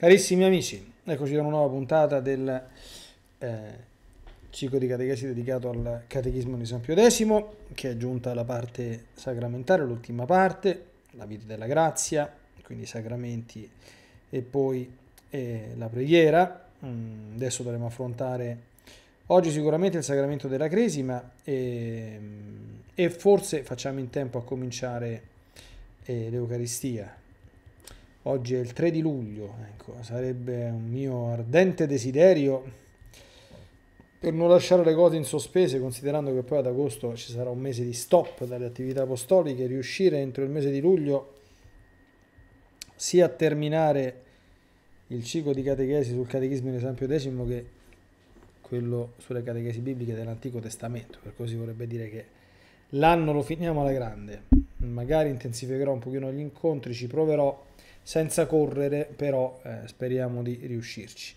Carissimi amici, eccoci da una nuova puntata del eh, ciclo di catechesi dedicato al catechismo di San Pio X, che è giunta alla parte sacramentale, l'ultima parte, la vita della grazia, quindi i sacramenti e poi eh, la preghiera. Mm, adesso dovremo affrontare oggi sicuramente il sacramento della cresima e, e forse facciamo in tempo a cominciare eh, l'Eucaristia Oggi è il 3 di luglio, ecco, sarebbe un mio ardente desiderio per non lasciare le cose in sospese, considerando che poi ad agosto ci sarà un mese di stop dalle attività apostoliche, riuscire entro il mese di luglio sia a terminare il ciclo di catechesi sul catechismo di San Pio X che quello sulle catechesi bibliche dell'Antico Testamento, per così vorrebbe dire che l'anno lo finiamo alla grande. Magari intensificherò un pochino gli incontri, ci proverò senza correre, però eh, speriamo di riuscirci.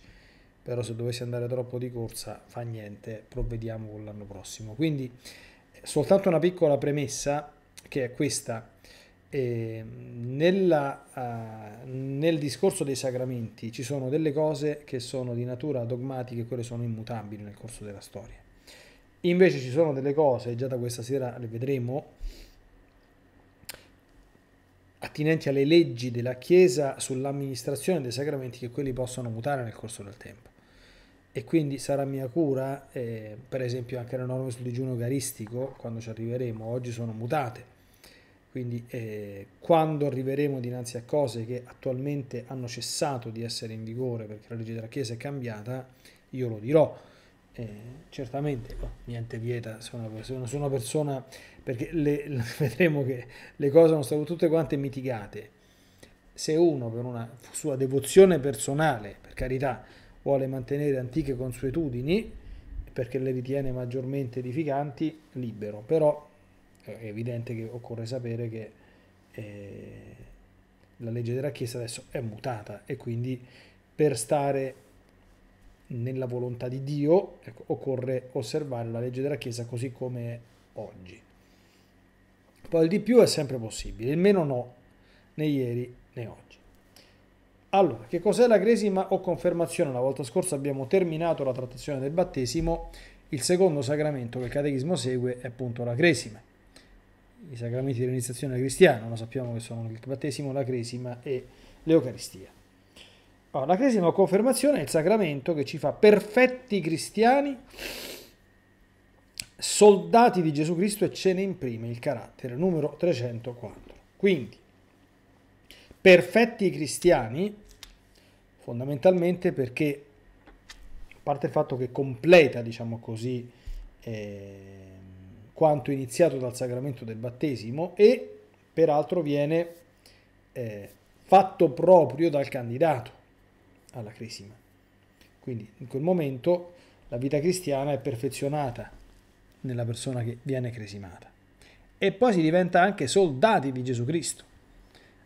Però se dovessi andare troppo di corsa fa niente, provvediamo con l'anno prossimo. Quindi soltanto una piccola premessa che è questa. Eh, nella, uh, nel discorso dei sacramenti ci sono delle cose che sono di natura dogmatica e quelle sono immutabili nel corso della storia. Invece ci sono delle cose, già da questa sera le vedremo, attinenti alle leggi della Chiesa sull'amministrazione dei sacramenti che quelli possono mutare nel corso del tempo. E quindi sarà mia cura, eh, per esempio anche le norme sul digiuno eucaristico, quando ci arriveremo, oggi sono mutate. Quindi eh, quando arriveremo dinanzi a cose che attualmente hanno cessato di essere in vigore perché la legge della Chiesa è cambiata, io lo dirò eh, certamente oh, niente vieta se una, persona, se una persona perché le, vedremo che le cose sono state tutte quante mitigate. Se uno per una sua devozione personale per carità vuole mantenere antiche consuetudini perché le ritiene maggiormente edificanti libero. Però è evidente che occorre sapere che eh, la legge della Chiesa adesso è mutata e quindi per stare nella volontà di Dio, ecco, occorre osservare la legge della Chiesa così come è oggi. Poi il di più è sempre possibile, il meno no, né ieri né oggi. Allora, che cos'è la cresima o confermazione? La volta scorsa abbiamo terminato la trattazione del battesimo, il secondo sacramento che il catechismo segue è appunto la cresima. I sacramenti dell'iniziazione cristiana, lo sappiamo che sono il battesimo, la cresima e l'Eucaristia. Allora, la cresima confermazione è il sacramento che ci fa perfetti cristiani, soldati di Gesù Cristo e ce ne imprime il carattere, numero 304. Quindi, perfetti cristiani, fondamentalmente perché, a parte il fatto che completa, diciamo così, eh, quanto iniziato dal sacramento del battesimo e peraltro viene eh, fatto proprio dal candidato alla cresima. Quindi in quel momento la vita cristiana è perfezionata nella persona che viene cresimata. E poi si diventa anche soldati di Gesù Cristo.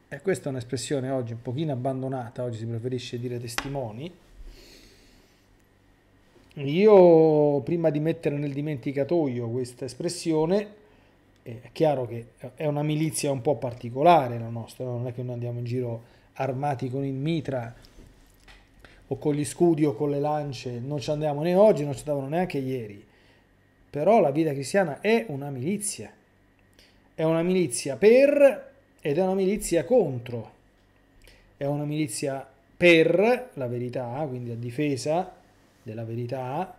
E questa è un'espressione oggi un pochino abbandonata, oggi si preferisce dire testimoni. Io prima di mettere nel dimenticatoio questa espressione, è chiaro che è una milizia un po' particolare la nostra, non è che noi andiamo in giro armati con il mitra o con gli scudi o con le lance, non ci andiamo né oggi, non ci andavano neanche ieri. Però la vita cristiana è una milizia. È una milizia per ed è una milizia contro. È una milizia per la verità, quindi a difesa della verità,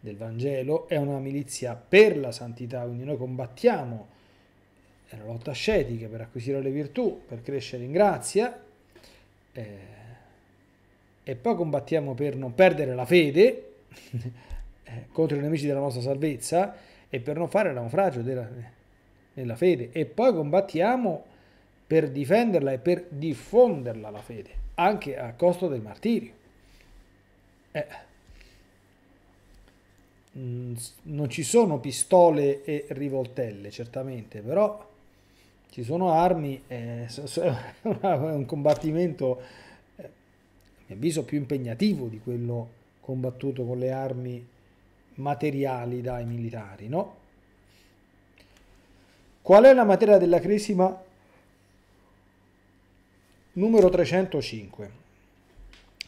del Vangelo, è una milizia per la santità, quindi noi combattiamo, è una lotta ascetica per acquisire le virtù, per crescere in grazia. Eh, e poi combattiamo per non perdere la fede eh, contro i nemici della nostra salvezza e per non fare naufragio della, nella fede e poi combattiamo per difenderla e per diffonderla la fede anche a costo del martirio eh. Mm, non ci sono pistole e rivoltelle certamente però ci sono armi eh, è un combattimento mio avviso più impegnativo di quello combattuto con le armi materiali dai militari, no? Qual è la materia della cresima numero 305?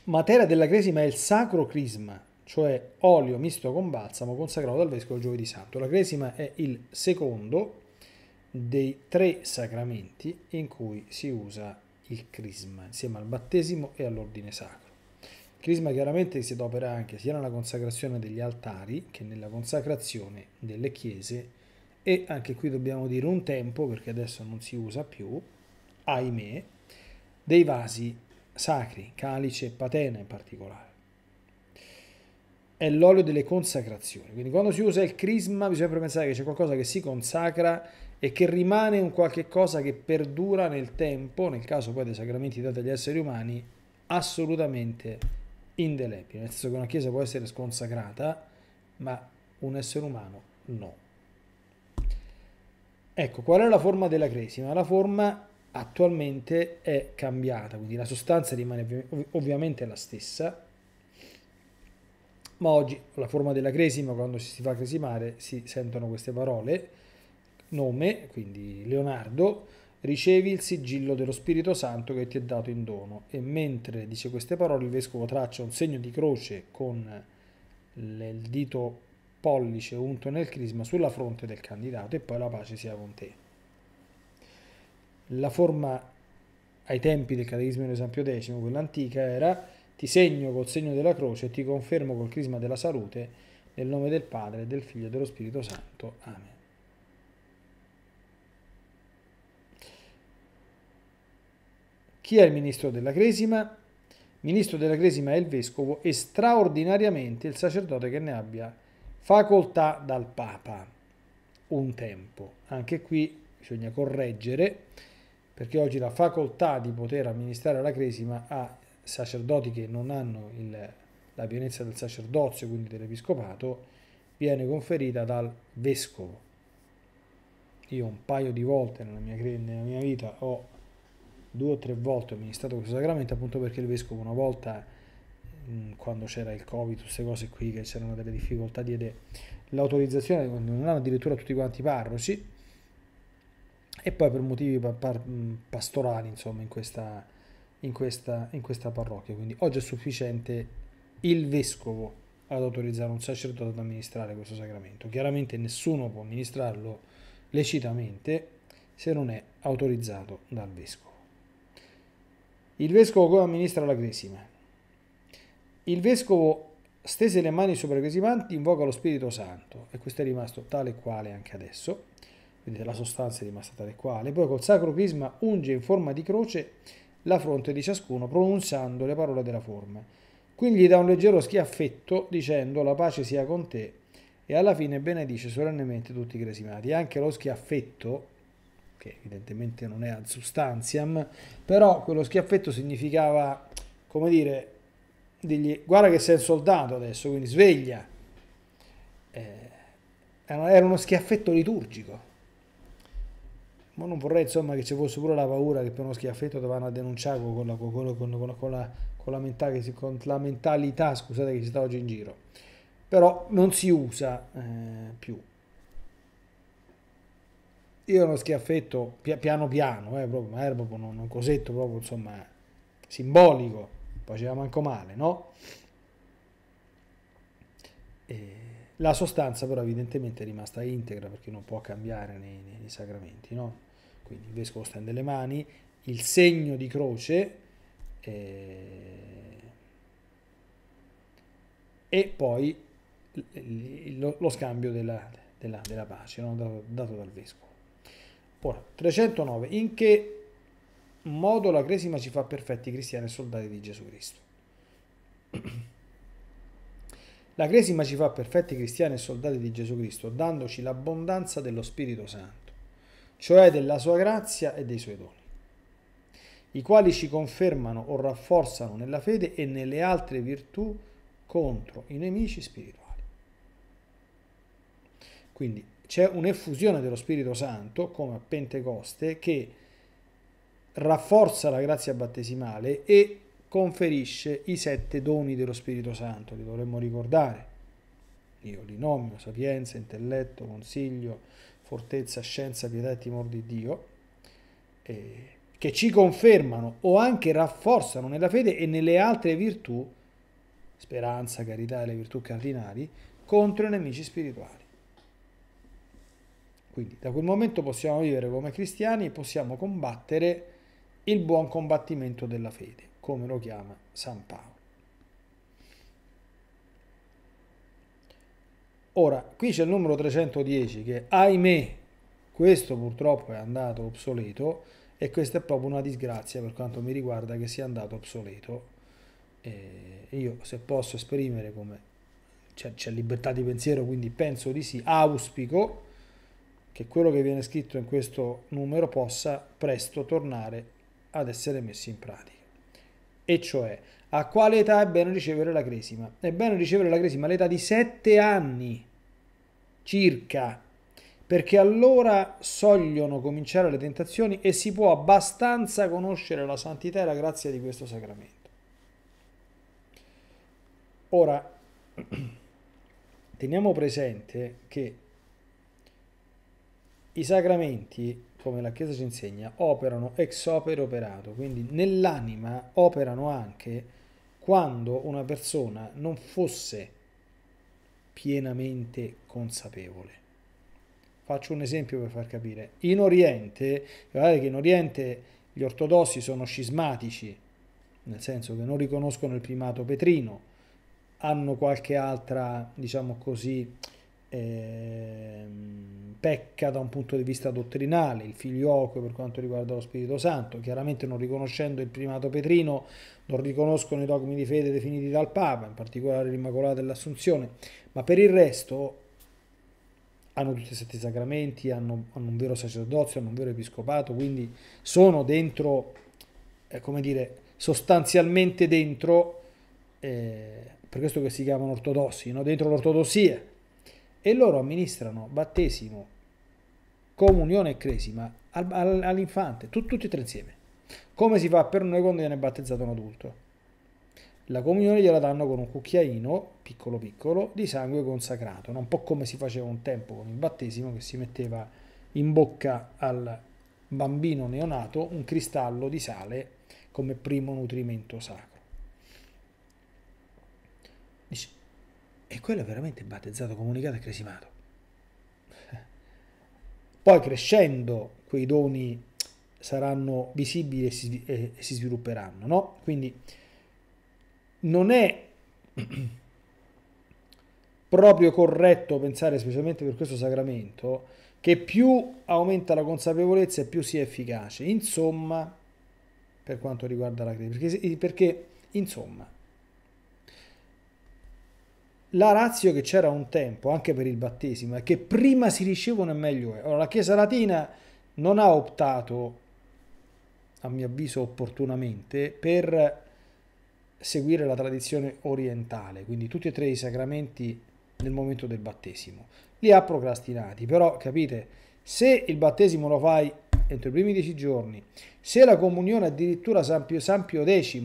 Materia della cresima è il sacro crisma, cioè olio misto con balsamo consacrato dal vescovo giovedì santo. La cresima è il secondo dei tre sacramenti in cui si usa il crisma, insieme al battesimo e all'ordine sacro. Il crisma chiaramente si adopera anche sia nella consacrazione degli altari che nella consacrazione delle chiese e anche qui dobbiamo dire un tempo perché adesso non si usa più, ahimè, dei vasi sacri, calice e patena in particolare. È l'olio delle consacrazioni, quindi quando si usa il crisma bisogna sempre pensare che c'è qualcosa che si consacra e che rimane un qualche cosa che perdura nel tempo, nel caso poi dei sacramenti dati agli esseri umani, assolutamente indelebile, nel senso che una chiesa può essere sconsacrata, ma un essere umano no. Ecco, qual è la forma della cresima? La forma attualmente è cambiata, quindi la sostanza rimane ovviamente la stessa, ma oggi la forma della cresima, quando si fa cresimare, si sentono queste parole, nome, quindi Leonardo, ricevi il sigillo dello Spirito Santo che ti è dato in dono e mentre dice queste parole il vescovo traccia un segno di croce con il dito pollice unto nel crisma sulla fronte del candidato e poi la pace sia con te. La forma ai tempi del catechismo di San Pio X, quella antica, era ti segno col segno della croce e ti confermo col crisma della salute nel nome del Padre, del Figlio e dello Spirito Santo. Amen. Chi è il ministro della Cresima? Ministro della Cresima è il vescovo e straordinariamente il sacerdote che ne abbia facoltà dal Papa un tempo. Anche qui bisogna correggere perché oggi la facoltà di poter amministrare la cresima a sacerdoti che non hanno il, la pienezza del sacerdozio, quindi dell'episcopato, viene conferita dal vescovo. Io un paio di volte nella mia, nella mia vita ho due o tre volte amministrato questo sacramento appunto perché il vescovo una volta quando c'era il covid, queste cose qui, che c'erano delle difficoltà, diede l'autorizzazione, non hanno addirittura tutti quanti i parroci, e poi per motivi pastorali, insomma, in questa, in questa, in questa parrocchia. Quindi oggi è sufficiente il vescovo ad autorizzare un sacerdote ad amministrare questo sacramento. Chiaramente nessuno può amministrarlo lecitamente se non è autorizzato dal vescovo. Il vescovo come amministra la cresima? Il vescovo stese le mani sopra i cresimanti, invoca lo Spirito Santo e questo è rimasto tale e quale anche adesso, vedete la sostanza è rimasta tale e quale, poi col sacro crisma unge in forma di croce la fronte di ciascuno pronunciando le parole della forma. Quindi gli dà un leggero schiaffetto dicendo la pace sia con te e alla fine benedice solennemente tutti i cresimati. Anche lo schiaffetto, che evidentemente non è ad substantiam, però quello schiaffetto significava, come dire, digli guarda che sei un soldato adesso, quindi sveglia. Eh, era uno schiaffetto liturgico. Ma non vorrei insomma che ci fosse pure la paura che per uno schiaffetto ti vanno a denunciare con la, con, con, con, con la, con la, mentalità, con la mentalità scusate, che si sta oggi in giro. Però non si usa eh, più. Io uno schiaffetto piano piano, eh, proprio, ma era proprio un, un cosetto proprio insomma simbolico faceva manco male, no? E la sostanza però evidentemente è rimasta integra perché non può cambiare nei, nei sacramenti, no? Quindi il vescovo stende le mani, il segno di croce eh, e poi lo, lo scambio della, della, della pace no? dato, dato dal vescovo. Ora, 309. In che modo la cresima ci fa perfetti cristiani e soldati di Gesù Cristo. La cresima ci fa perfetti cristiani e soldati di Gesù Cristo, dandoci l'abbondanza dello Spirito Santo, cioè della sua grazia e dei suoi doni, i quali ci confermano o rafforzano nella fede e nelle altre virtù contro i nemici spirituali. Quindi c'è un'effusione dello Spirito Santo, come a Pentecoste, che rafforza la grazia battesimale e conferisce i sette doni dello Spirito Santo, li dovremmo ricordare. Io li nomino sapienza, intelletto, consiglio, fortezza, scienza, pietà e timore di Dio, che che ci confermano o anche rafforzano nella fede e nelle altre virtù, speranza, carità e le virtù cardinali, contro i nemici spirituali. Quindi da quel momento possiamo vivere come cristiani e possiamo combattere il buon combattimento della fede, come lo chiama San Paolo. Ora, qui c'è il numero 310 che, ahimè, questo purtroppo è andato obsoleto e questa è proprio una disgrazia per quanto mi riguarda che sia andato obsoleto. E io se posso esprimere come c'è, libertà di pensiero, quindi penso di sì, auspico che quello che viene scritto in questo numero possa presto tornare ad essere messo in pratica. E cioè, a quale età è bene ricevere la cresima? È bene ricevere la cresima all'età di 7 anni circa, perché allora sogliono cominciare le tentazioni e si può abbastanza conoscere la santità e la grazia di questo sacramento. Ora, teniamo presente che i sacramenti, come la Chiesa ci insegna, operano ex opere operato, quindi nell'anima operano anche quando una persona non fosse pienamente consapevole. Faccio un esempio per far capire. In Oriente, guardate che in Oriente gli ortodossi sono scismatici, nel senso che non riconoscono il primato petrino, hanno qualche altra, diciamo così, eh, pecca da un punto di vista dottrinale, il filioque per quanto riguarda lo Spirito Santo, chiaramente non riconoscendo il primato petrino, non riconoscono i dogmi di fede definiti dal Papa, in particolare l'Immacolata dell'Assunzione, ma per il resto hanno tutti i sette sacramenti, hanno, hanno, un vero sacerdozio, hanno un vero episcopato, quindi sono dentro, eh, come dire, sostanzialmente dentro, eh, per questo che si chiamano ortodossi, no? dentro l'ortodossia, e loro amministrano battesimo, comunione e cresima all'infante, tutti e tre insieme. Come si fa per noi quando viene battezzato un adulto? La comunione gliela danno con un cucchiaino, piccolo piccolo, di sangue consacrato, un po' come si faceva un tempo con il battesimo che si metteva in bocca al bambino neonato un cristallo di sale come primo nutrimento sacro. Dice, e quello è veramente battezzato, comunicato e cresimato. Poi crescendo quei doni saranno visibili e si, e, e si svilupperanno, no? Quindi non è proprio corretto pensare, specialmente per questo sacramento, che più aumenta la consapevolezza e più sia efficace. Insomma, per quanto riguarda la crisi, perché, perché insomma, la razio che c'era un tempo anche per il battesimo è che prima si ricevono e meglio è. Ora, la Chiesa Latina non ha optato, a mio avviso opportunamente, per seguire la tradizione orientale, quindi tutti e tre i sacramenti nel momento del battesimo. Li ha procrastinati, però capite, se il battesimo lo fai entro i primi dieci giorni, se la comunione addirittura San Pio, San Pio X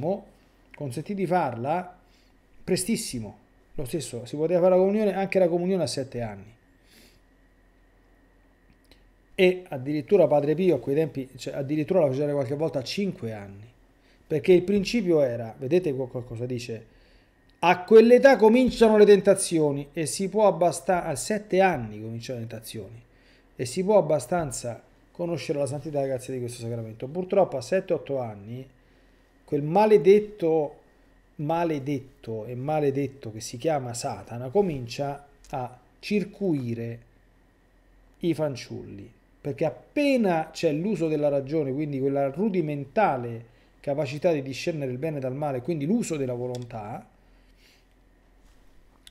consentì di farla, prestissimo, lo stesso, si poteva fare la comunione, anche la comunione a sette anni. E addirittura Padre Pio a quei tempi, cioè addirittura la faceva qualche volta a cinque anni. Perché il principio era, vedete cosa dice, a quell'età cominciano le tentazioni e si può abbastanza, a sette anni cominciano le tentazioni e si può abbastanza conoscere la santità grazia di questo sacramento. Purtroppo a 7-8 anni quel maledetto maledetto e maledetto che si chiama Satana comincia a circuire i fanciulli perché appena c'è l'uso della ragione quindi quella rudimentale capacità di discernere il bene dal male quindi l'uso della volontà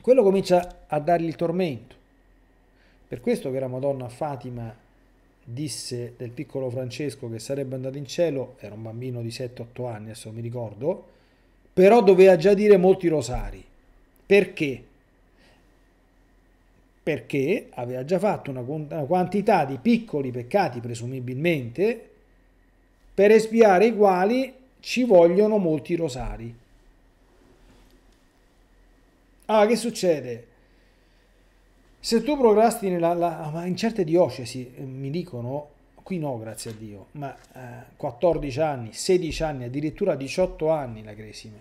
quello comincia a dargli il tormento. Per questo che la Madonna Fatima disse del piccolo Francesco che sarebbe andato in cielo era un bambino di 7-8 anni adesso mi ricordo però doveva già dire molti rosari. Perché? Perché aveva già fatto una, una quantità di piccoli peccati, presumibilmente, per espiare i quali ci vogliono molti rosari. Ah, che succede? Se tu procrastini la, la, in certe diocesi, eh, mi dicono, qui no, grazie a Dio, ma eh, 14 anni, 16 anni, addirittura 18 anni la cresima.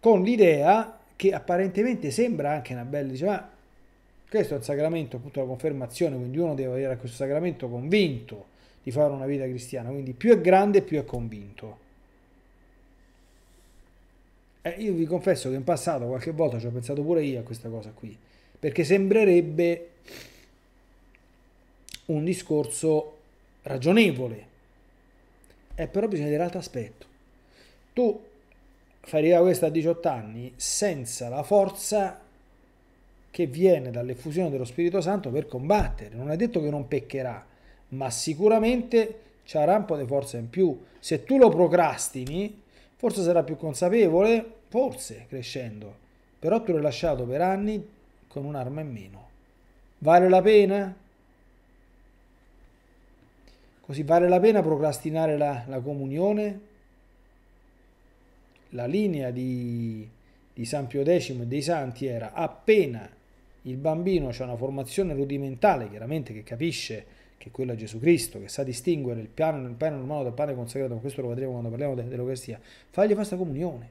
Con l'idea che apparentemente sembra anche una bella, dice, ma questo è un sacramento, appunto la confermazione, quindi uno deve avere questo sacramento convinto di fare una vita cristiana, quindi più è grande più è convinto. Eh, io vi confesso che in passato qualche volta ci ho pensato pure io a questa cosa qui, perché sembrerebbe un discorso ragionevole. Eh, però bisogna vedere l'altro aspetto. Tu fai questo a 18 anni senza la forza che viene dall'effusione dello Spirito Santo per combattere. Non è detto che non peccherà, ma sicuramente c'ha un po' di forza in più. Se tu lo procrastini, forse sarà più consapevole, forse crescendo, però tu l'hai lasciato per anni con un'arma in meno. Vale la pena? Così vale la pena procrastinare la, la comunione? La linea di, di San Pio X e dei santi era appena il bambino ha una formazione rudimentale, chiaramente che capisce che è Gesù Cristo, che sa distinguere il, piano, il pane normale dal pane consacrato, ma questo lo vedremo quando parliamo dell'Eucaristia, fagli questa comunione.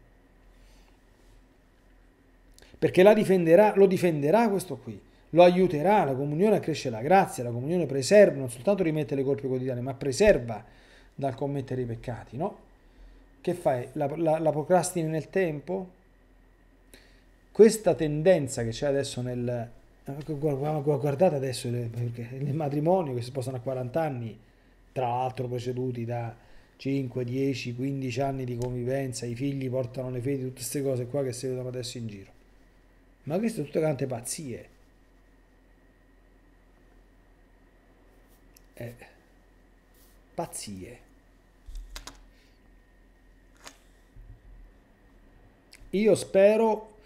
Perché difenderà, lo difenderà questo qui lo aiuterà, la comunione accresce la grazia, la comunione preserva, non soltanto rimette le colpe quotidiane, ma preserva dal commettere i peccati, no? Che fai? La, la, la procrastini nel tempo? Questa tendenza che c'è adesso nel... Guardate adesso nel matrimonio che si sposano a 40 anni, tra l'altro preceduti da 5, 10, 15 anni di convivenza, i figli portano le fedi, tutte queste cose qua che si vedono adesso in giro. Ma queste sono tutte quante pazzie eh, pazzie. Io spero,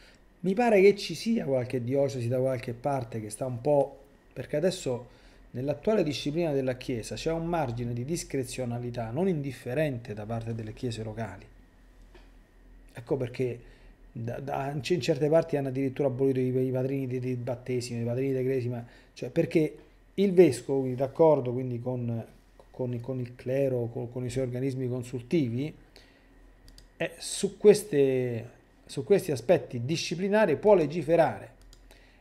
mi pare che ci sia qualche diocesi da qualche parte che sta un po', perché adesso nell'attuale disciplina della Chiesa c'è un margine di discrezionalità non indifferente da parte delle chiese locali. Ecco perché da, da, in certe parti hanno addirittura abolito i, i padrini di, di battesimo, i padrini di cresima, cioè perché il vescovo, d'accordo quindi con, con, con, il clero, con, con, i suoi organismi consultivi, eh, su, queste, su questi aspetti disciplinari può legiferare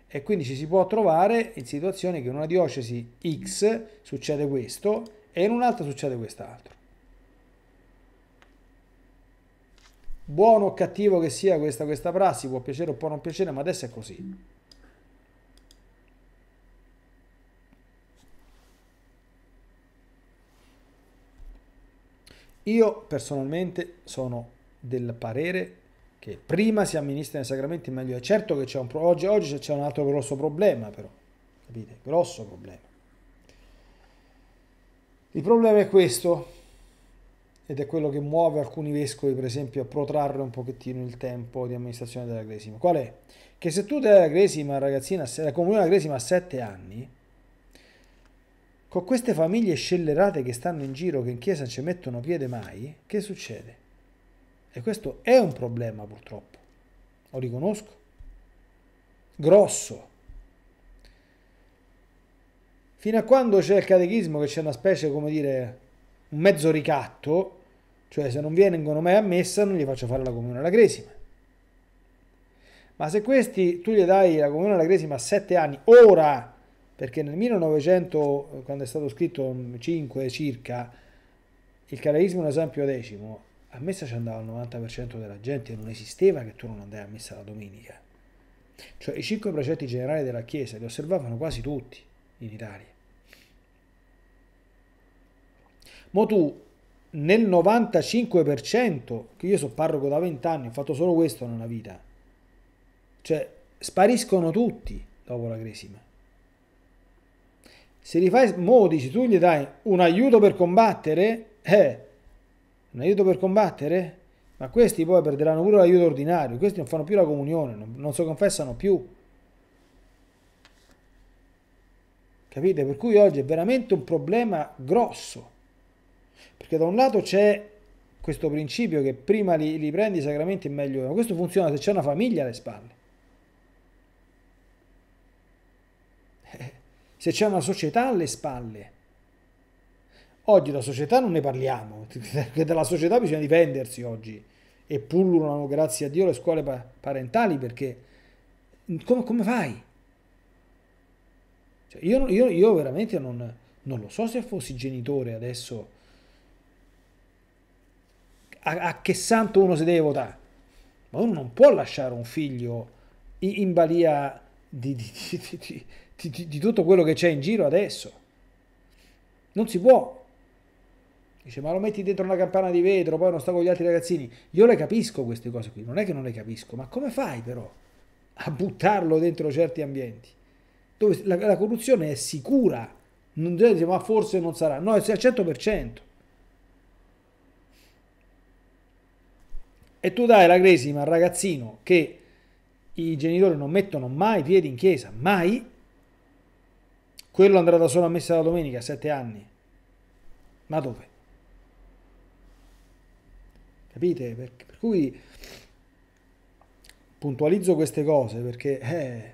e quindi ci si può trovare in situazioni che in una diocesi X succede questo e in un'altra succede quest'altro. Buono o cattivo che sia questa, questa prassi, può piacere o può non piacere, ma adesso è così. Io personalmente sono del parere che prima si amministrano i sacramenti meglio è. Certo che c'è un pro- oggi, oggi c'è un altro grosso problema però, capite? Grosso problema. Il problema è questo, ed è quello che muove alcuni vescovi, per esempio, a protrarre un pochettino il tempo di amministrazione della cresima. Qual è? Che se tu dai la cresima ragazzina, la comunione della cresima a 7 anni, con queste famiglie scellerate che stanno in giro, che in chiesa ci mettono piede mai, che succede? E questo è un problema purtroppo, lo riconosco, grosso. Fino a quando c'è il catechismo che c'è una specie, come dire, un mezzo ricatto, cioè se non vengono mai a messa non gli faccio fare la comunione alla cresima. Ma se questi tu gli dai la comunione alla cresima a sette anni, ora perché nel 1900, quando è stato scritto 5 circa, il caraismo un esempio decimo, a messa ci andava il 90% della gente, non esisteva che tu non andavi a messa la domenica. Cioè i cinque precetti generali della Chiesa li osservavano quasi tutti in Italia. Mo tu nel 95%, che io sono parroco da 20 anni, ho fatto solo questo nella vita, cioè spariscono tutti dopo la cresima se li fai modici, tu gli dai un aiuto per combattere, eh, un aiuto per combattere? Ma questi poi perderanno pure l'aiuto ordinario, questi non fanno più la comunione, non, non si confessano più. Capite? Per cui oggi è veramente un problema grosso. Perché da un lato c'è questo principio che prima li, li prendi i sacramenti e meglio è, ma questo funziona se c'è una famiglia alle spalle. Se c'è una società alle spalle. Oggi la società non ne parliamo, perché dalla società bisogna difendersi oggi e pullulano, grazie a Dio, le scuole parentali perché come, come fai? Cioè, io, io, io, veramente non, non, lo so se fossi genitore adesso a, a, che santo uno si deve votare, ma uno non può lasciare un figlio in, in balia di, di, di, di tutto quello che c'è in giro adesso. Non si può. Dice, ma lo metti dentro una campana di vetro, poi non sta con gli altri ragazzini. Io le capisco queste cose qui, non è che non le capisco, ma come fai però a buttarlo dentro certi ambienti? Dove la, la corruzione è sicura, non dire, ma forse non sarà. No, è al 100%. E tu dai la cresima al ragazzino che i genitori non mettono mai piedi in chiesa, mai, quello andrà da solo a messa la domenica a sette anni. Ma dove? Capite? Per, per cui puntualizzo queste cose perché eh,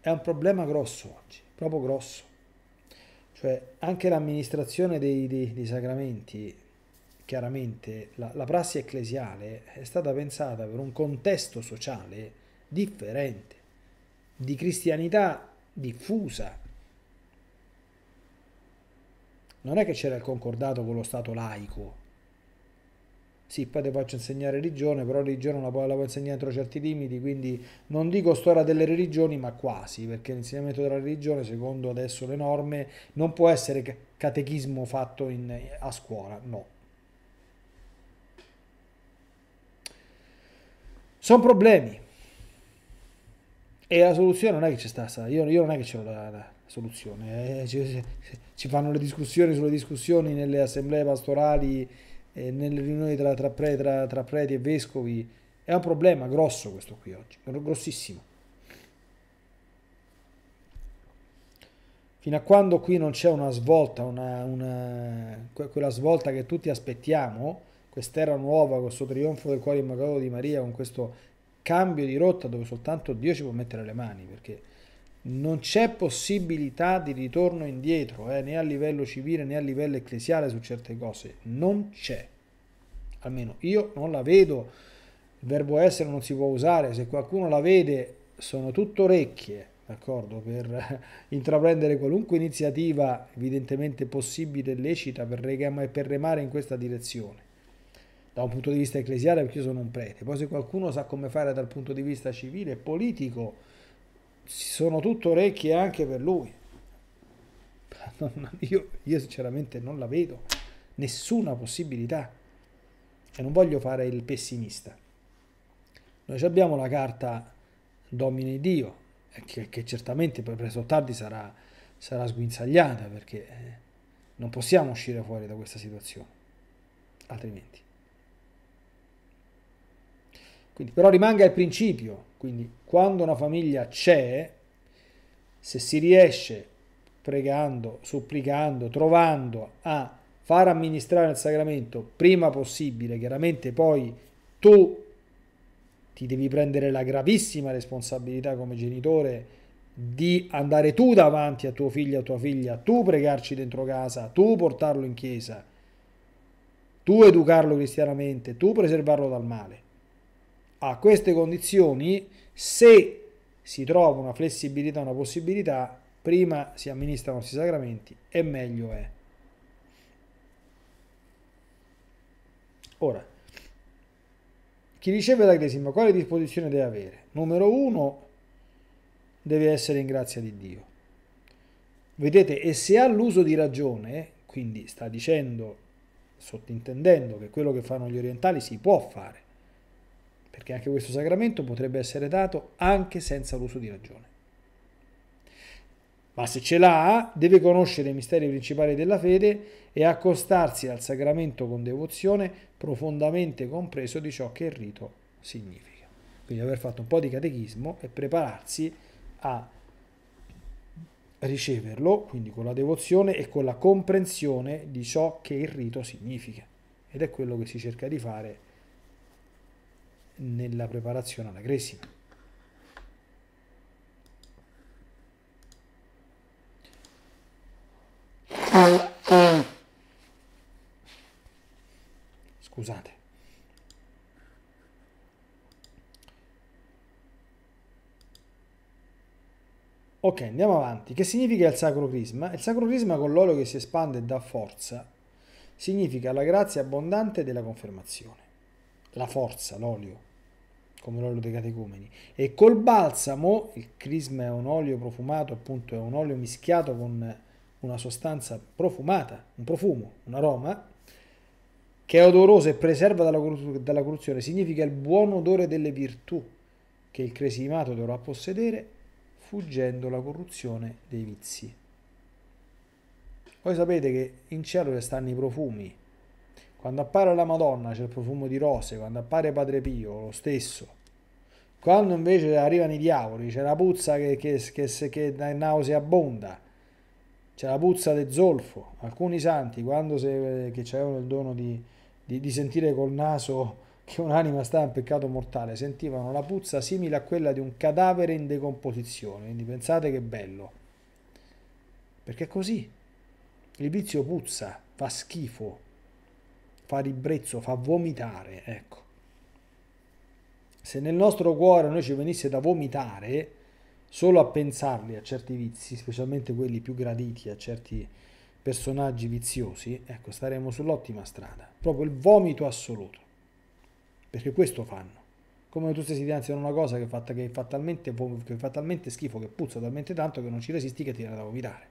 è un problema grosso oggi, proprio grosso. Cioè anche l'amministrazione dei, dei, dei sacramenti, chiaramente la, la prassi ecclesiale è stata pensata per un contesto sociale differente, di cristianità diffusa. Non è che c'era il concordato con lo Stato laico, sì, poi ti faccio insegnare religione, però religione la puoi, la puoi insegnare entro certi limiti, quindi non dico storia delle religioni, ma quasi, perché l'insegnamento della religione, secondo adesso le norme, non può essere catechismo fatto in, a scuola, no. Sono problemi. E la soluzione non è che c'è stata, io, io non è che c'ho la, la soluzione, eh, ci, ci fanno le discussioni sulle discussioni nelle assemblee pastorali eh, nelle riunioni tra, tra, pre, tra, tra, preti e vescovi, è un problema grosso questo qui oggi, grossissimo. Fino a quando qui non c'è una svolta, una, una, quella svolta che tutti aspettiamo, quest'era nuova, questo trionfo del cuore immacolato di Maria, con questo cambio di rotta dove soltanto Dio ci può mettere le mani, perché non c'è possibilità di ritorno indietro, eh, né a livello civile né a livello ecclesiale su certe cose. Non c'è. Almeno io non la vedo. Il verbo essere non si può usare. Se qualcuno la vede, sono tutto orecchie, d'accordo? Per intraprendere qualunque iniziativa evidentemente possibile e lecita per, per remare in questa direzione. Da un punto di vista ecclesiale, perché io sono un prete. Poi se qualcuno sa come fare dal punto di vista civile e politico, sono tutto orecchie anche per lui. Io, io sinceramente non la vedo, nessuna possibilità. E non voglio fare il pessimista. Noi abbiamo la carta Domine Dio, che, che certamente presto o tardi sarà, sarà sguinzagliata, perché eh, non possiamo uscire fuori da questa situazione, altrimenti. Quindi, però rimanga il principio, quindi quando una famiglia c'è, se si riesce pregando, supplicando, trovando a far amministrare il sacramento prima possibile, chiaramente poi tu ti devi prendere la gravissima responsabilità come genitore di andare tu davanti a tuo figlio o tua figlia, tu pregarci dentro casa, tu portarlo in chiesa, tu educarlo cristianamente, tu preservarlo dal male a queste condizioni, se si trova una flessibilità, una possibilità, prima si amministrano questi sacramenti e meglio è. Ora, chi riceve la cresima, quale disposizione deve avere? Numero uno, deve essere in grazia di Dio. Vedete, e se ha l'uso di ragione, quindi sta dicendo, sottintendendo che quello che fanno gli orientali si può fare, perché anche questo sacramento potrebbe essere dato anche senza l'uso di ragione. Ma se ce l'ha, deve conoscere i misteri principali della fede e accostarsi al sacramento con devozione profondamente compreso di ciò che il rito significa. Quindi aver fatto un po' di catechismo e prepararsi a riceverlo, quindi con la devozione e con la comprensione di ciò che il rito significa. Ed è quello che si cerca di fare nella preparazione alla cresima. Scusate. Ok, andiamo avanti. Che significa il sacro crisma? Il sacro crisma con l'olio che si espande e dà forza significa la grazia abbondante della confermazione. La forza, l'olio, come l'olio dei catecumeni. E col balsamo, il crisma è un olio profumato, appunto è un olio mischiato con una sostanza profumata, un profumo, un aroma, che è odoroso e preserva dalla, dalla corruzione, significa il buon odore delle virtù che il cresimato dovrà possedere, fuggendo la corruzione dei vizi. Voi sapete che in cielo stanno i profumi. Quando appare la Madonna c'è il profumo di rose, quando appare Padre Pio lo stesso. Quando invece arrivano i diavoli c'è la puzza che, che, che, che nauseabonda c'è la puzza del zolfo. Alcuni santi, quando se, che avevano il dono di, di, di sentire col naso che un'anima sta in peccato mortale, sentivano la puzza simile a quella di un cadavere in decomposizione. Quindi pensate che bello. Perché è così. Il vizio puzza, fa schifo, fa ribrezzo, fa vomitare, ecco. Se nel nostro cuore noi ci venisse da vomitare, solo a pensarli a certi vizi, specialmente quelli più graditi a certi personaggi viziosi, ecco, staremo sull'ottima strada. Proprio il vomito assoluto. Perché questo fanno. Come tu stessi dinanzi a una cosa che, fatta, che, fa talmente, che fa talmente schifo, che puzza talmente tanto che non ci resisti che ti viene da vomitare.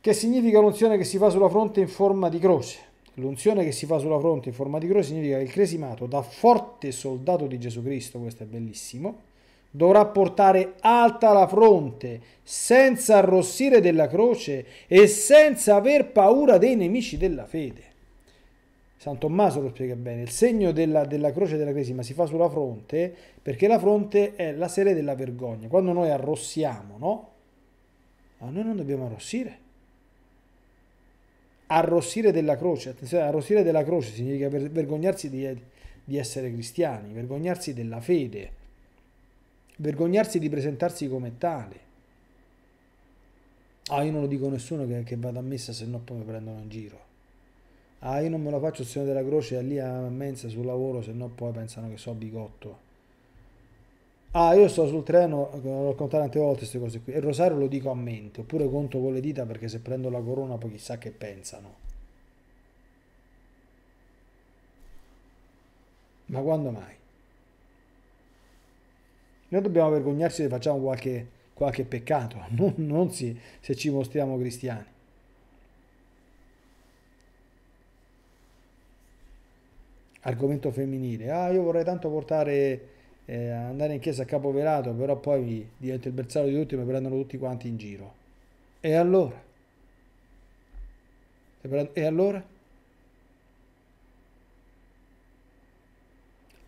Che significa l'unzione che si fa sulla fronte in forma di croce? L'unzione che si fa sulla fronte in forma di croce significa che il cresimato, da forte soldato di Gesù Cristo, questo è bellissimo, dovrà portare alta la fronte, senza arrossire della croce e senza aver paura dei nemici della fede. San Tommaso lo spiega bene, il segno della, della croce della cresima si fa sulla fronte perché la fronte è la sede della vergogna. Quando noi arrossiamo, no? Ma noi non dobbiamo arrossire arrossire della croce, attenzione, arrossire della croce significa vergognarsi di, di essere cristiani, vergognarsi della fede, vergognarsi di presentarsi come tale. Ah, io non lo dico a nessuno che, che vado a messa, se no poi mi prendono in giro. Ah, io non me lo faccio il segno della croce lì a mensa sul lavoro, se no poi pensano che so bigotto. Ah, io sto sul treno, l'ho raccontato tante volte queste cose qui. E il rosario lo dico a mente, oppure conto con le dita perché se prendo la corona poi chissà che pensano. Ma quando mai? Noi dobbiamo vergognarci se facciamo qualche, qualche peccato, non, non si, se ci mostriamo cristiani. Argomento femminile. Ah, io vorrei tanto portare eh, andare in chiesa a capoverato, però poi divento il bersaglio di tutti e mi prendono tutti quanti in giro. E allora? E allora?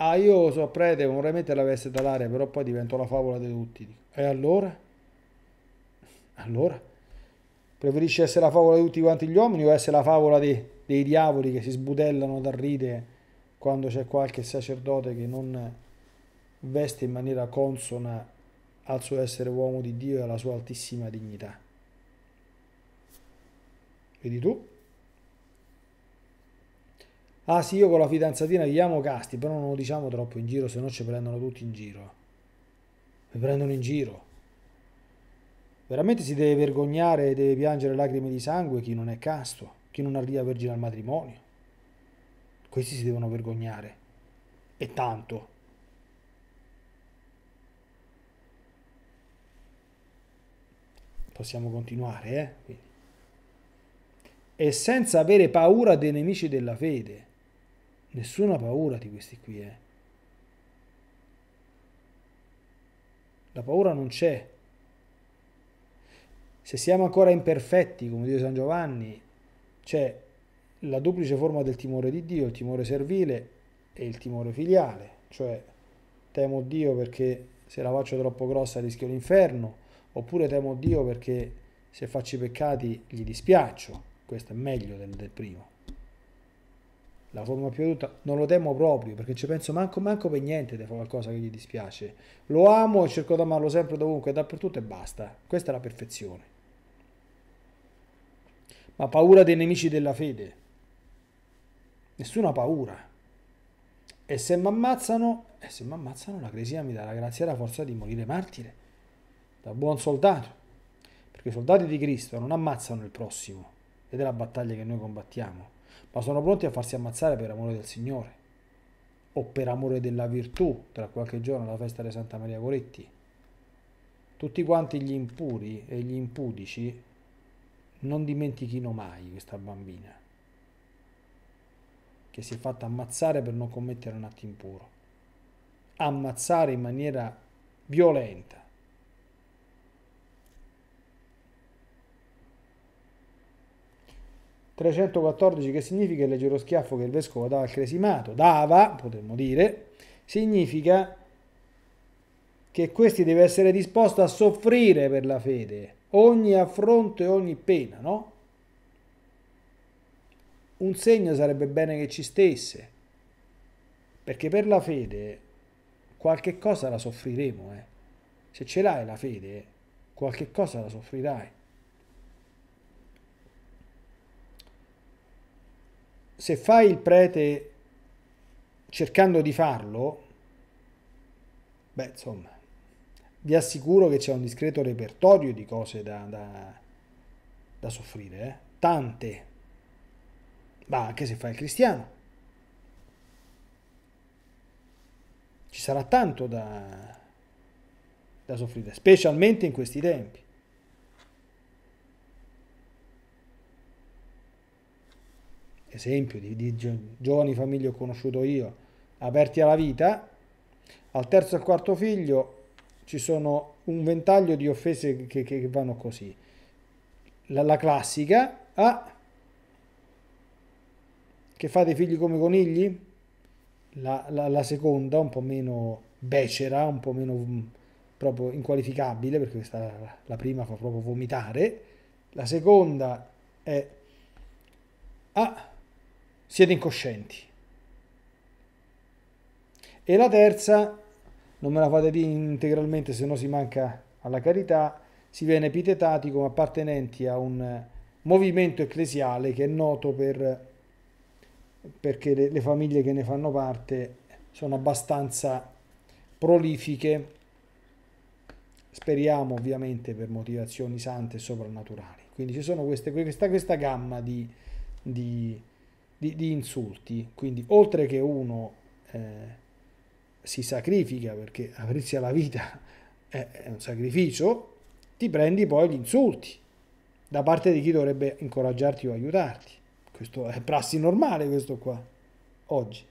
Ah, io so prete, vorrei mettere la veste dall'aria, però poi divento la favola di tutti. E allora? Allora? Preferisci essere la favola di tutti quanti gli uomini o essere la favola dei, dei diavoli che si sbudellano dal ride quando c'è qualche sacerdote che non veste in maniera consona al suo essere uomo di Dio e alla sua altissima dignità. Vedi tu? Ah sì, io con la fidanzatina viviamo casti, però non lo diciamo troppo in giro, se no ci prendono tutti in giro. Mi prendono in giro. Veramente si deve vergognare e deve piangere lacrime di sangue chi non è casto, chi non arriva vergine al matrimonio. Questi si devono vergognare. E tanto. Possiamo continuare, eh? E senza avere paura dei nemici della fede. Nessuna paura di questi qui, eh. La paura non c'è. Se siamo ancora imperfetti, come dice San Giovanni, c'è la duplice forma del timore di Dio, il timore servile e il timore filiale, cioè temo Dio perché se la faccio troppo grossa rischio l'inferno, oppure temo Dio perché se faccio i peccati gli dispiaccio, questo è meglio del, del primo. La forma più aduta non lo temo proprio perché ci penso manco, manco per niente di fare qualcosa che gli dispiace. Lo amo e cerco di amarlo sempre dovunque, dappertutto e basta. Questa è la perfezione. ma paura dei nemici della fede. Nessuna paura. E se mi ammazzano, e se mi ammazzano, la Cresia mi dà la grazia e la forza di morire martire, da buon soldato. Perché i soldati di Cristo non ammazzano il prossimo, ed è la battaglia che noi combattiamo, ma sono pronti a farsi ammazzare per amore del Signore o per amore della virtù, tra qualche giorno la festa di Santa Maria Coretti. Tutti quanti gli impuri e gli impudici non dimentichino mai questa bambina che si è fatta ammazzare per non commettere un atto impuro. Ammazzare in maniera violenta. ...314 che significa il leggero schiaffo che il vescovo dava al cresimato, dava, potremmo dire, significa che questi deve essere disposto a soffrire per la fede, ogni affronto e ogni pena, no? Un segno sarebbe bene che ci stesse, perché per la fede qualche cosa la soffriremo, eh. Se ce l'hai la fede, qualche cosa la soffrirai. Se fai il prete cercando di farlo, beh, insomma, vi assicuro che c'è un discreto repertorio di cose da, da, da soffrire, eh? tante, ma anche se fai il cristiano. Ci sarà tanto da, da soffrire, specialmente in questi tempi. Esempio di, di giovani famiglie ho conosciuto io, aperti alla vita, al terzo e al quarto figlio ci sono un ventaglio di offese che, che vanno così. La, la classica, ah, che fate figli come conigli? La, la, la, seconda, un po' meno becera, un po' meno mm, proprio inqualificabile, perché questa, la prima fa proprio vomitare. La seconda è, ah, siete incoscienti. E la terza non me la fate dire integralmente se no si manca alla carità, si viene epitetati come appartenenti a un movimento ecclesiale che è noto per, perché le, le famiglie che ne fanno parte sono abbastanza prolifiche, speriamo ovviamente per motivazioni sante e soprannaturali. Quindi ci sono queste, questa, questa gamma di, di, di, di insulti, quindi oltre che uno... Eh, si sacrifica perché aprirsi alla vita è un sacrificio, ti prendi poi gli insulti da parte di chi dovrebbe incoraggiarti o aiutarti. Questo è prassi normale questo qua, oggi.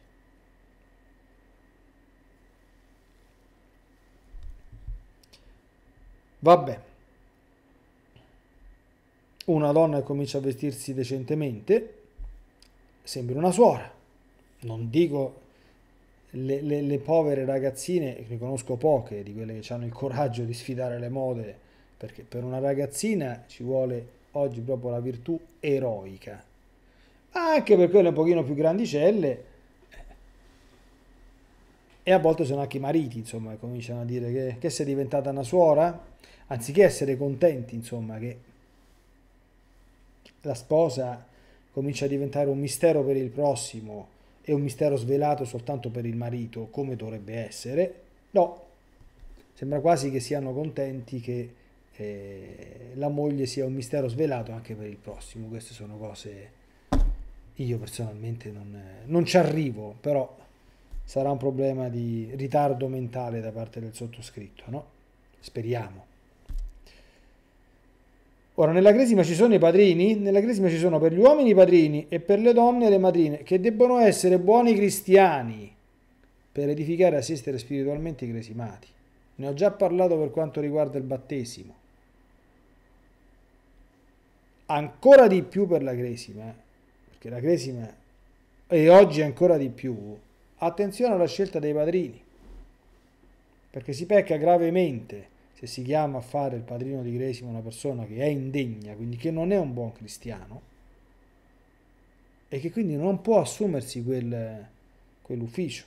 Vabbè. Una donna comincia a vestirsi decentemente sembra una suora. Non dico le, le, le, povere ragazzine, ne conosco poche di quelle che hanno il coraggio di sfidare le mode, perché per una ragazzina ci vuole oggi proprio la virtù eroica. Anche per quelle un pochino più grandicelle, e a volte sono anche i mariti, insomma, che cominciano a dire che, che sei diventata una suora, anziché essere contenti, insomma, che la sposa comincia a diventare un mistero per il prossimo, è un mistero svelato soltanto per il marito come dovrebbe essere. No, sembra quasi che siano contenti che eh, la moglie sia un mistero svelato anche per il prossimo. Queste sono cose io personalmente non, non ci arrivo, però sarà un problema di ritardo mentale da parte del sottoscritto, no? Speriamo. Ora, nella cresima ci sono i padrini, nella cresima ci sono per gli uomini i padrini e per le donne le madrine, che debbono essere buoni cristiani per edificare e assistere spiritualmente i cresimati. Ne ho già parlato per quanto riguarda il battesimo. Ancora di più per la cresima, perché la cresima, e oggi ancora di più, attenzione alla scelta dei padrini, perché si pecca gravemente se si chiama a fare il padrino di Cresimo una persona che è indegna, quindi che non è un buon cristiano, e che quindi non può assumersi quel, quell'ufficio,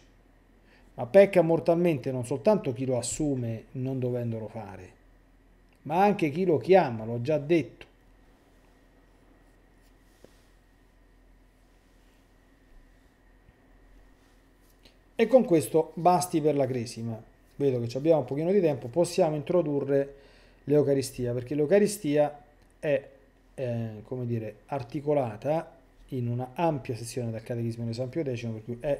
ma pecca mortalmente non soltanto chi lo assume non dovendolo fare, ma anche chi lo chiama, l'ho già detto. E con questo basti per la cresima. Vedo che abbiamo un pochino di tempo, possiamo introdurre l'Eucaristia, perché l'Eucaristia è, eh, come dire, articolata in una ampia sezione del Catechismo di San Pio X, per cui è,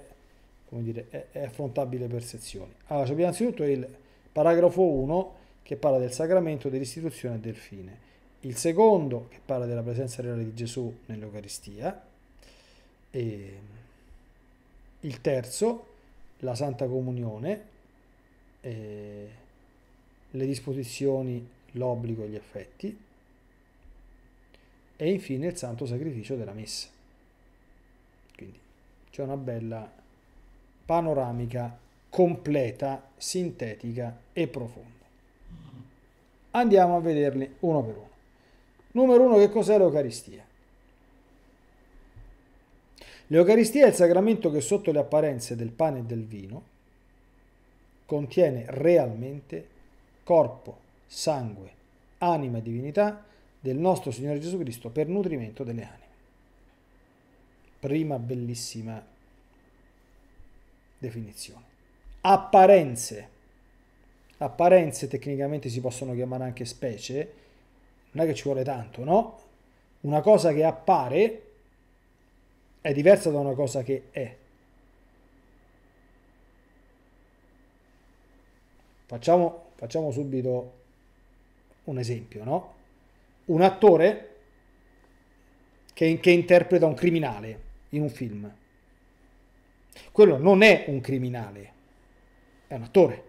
come dire, è, è affrontabile per sezioni. Allora, abbiamo anzitutto il paragrafo 1 che parla del sacramento dell'istituzione del fine, il secondo che parla della presenza reale di Gesù nell'Eucaristia, e il terzo la Santa Comunione, le disposizioni, l'obbligo e gli effetti, e infine il Santo Sacrificio della Messa. Quindi c'è una bella panoramica completa, sintetica e profonda. Andiamo a vederli uno per uno. Numero uno, che cos'è l'Eucaristia? L'Eucaristia è il sacramento che sotto le apparenze del pane e del vino contiene realmente corpo, sangue, anima e divinità del nostro Signore Gesù Cristo per nutrimento delle anime. Prima bellissima definizione. Apparenze. Apparenze tecnicamente si possono chiamare anche specie, non è che ci vuole tanto, no? Una cosa che appare è diversa da una cosa che è. Facciamo, facciamo subito un esempio, no? Un attore che, che interpreta un criminale in un film. Quello non è un criminale, è un attore.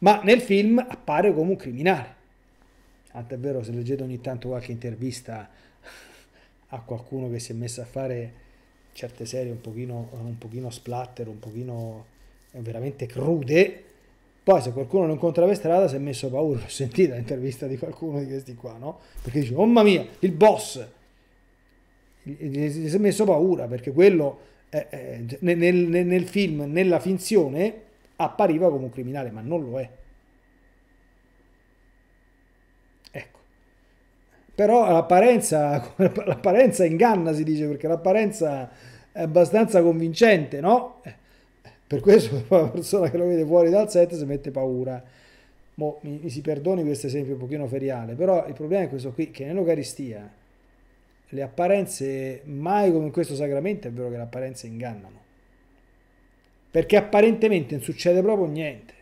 Ma nel film appare come un criminale. Tant'è vero, se leggete ogni tanto qualche intervista a qualcuno che si è messo a fare certe serie un pochino, un pochino splatter, un pochino veramente crude, poi se qualcuno lo incontra per strada si è messo paura, ho sentito l'intervista di qualcuno di questi qua, no? Perché dice, mamma mia, il boss, si è messo paura perché quello è, è, nel, nel, nel film, nella finzione, appariva come un criminale, ma non lo è. però l'apparenza, l'apparenza inganna si dice perché l'apparenza è abbastanza convincente no? Eh, per questo la persona che lo vede fuori dal set si mette paura. Mo, mi, mi, si perdoni questo esempio un pochino feriale però il problema è questo qui che nell'Eucaristia le apparenze mai come in questo sacramento è vero che le apparenze ingannano. Perché apparentemente non succede proprio niente.